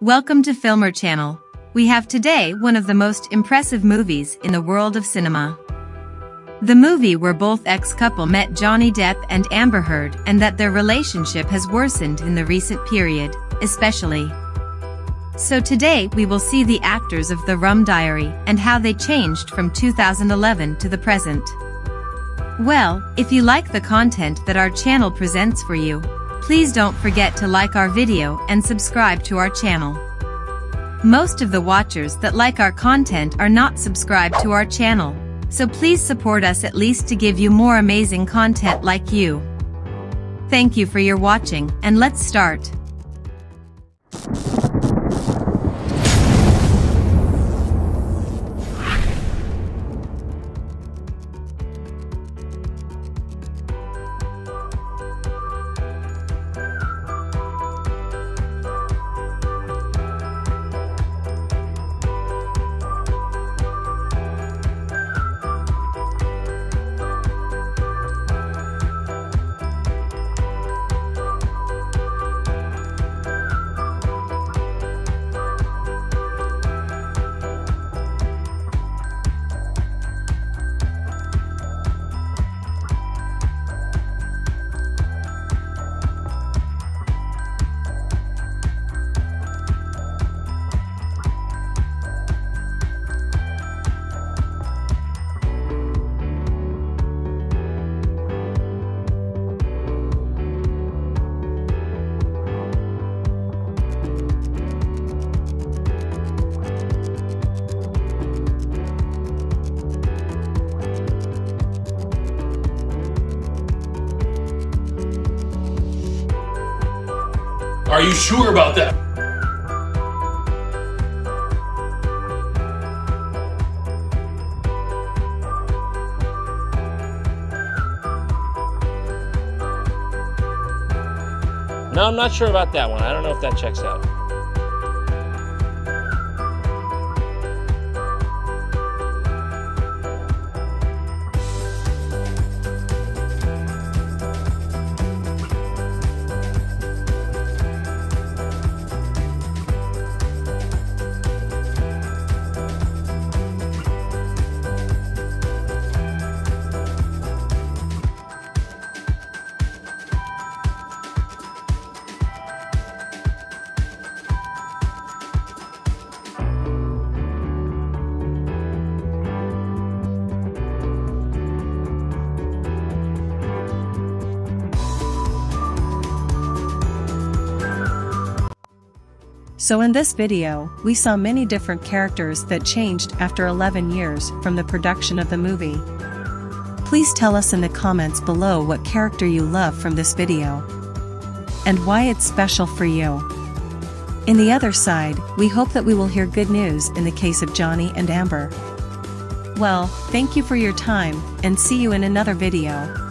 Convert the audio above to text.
Welcome to Filmmer Channel. We have today one of the most impressive movies in the world of cinema. The movie where both ex-couple met Johnny Depp and Amber Heard and that their relationship has worsened in the recent period, especially. So today we will see the actors of The Rum Diary and how they changed from 2011 to the present. Well, if you like the content that our channel presents for you, please don't forget to like our video and subscribe to our channel. Most of the watchers that like our content are not subscribed to our channel, so please support us at least to give you more amazing content like you. Thank you for your watching and let's start. Are you sure about that? No, I'm not sure about that one. I don't know if that checks out. So in this video, we saw many different characters that changed after 11 years from the production of the movie. Please tell us in the comments below what character you love from this video. And why it's special for you. In the other side, we hope that we will hear good news in the case of Johnny and Amber. Well, thank you for your time, and see you in another video.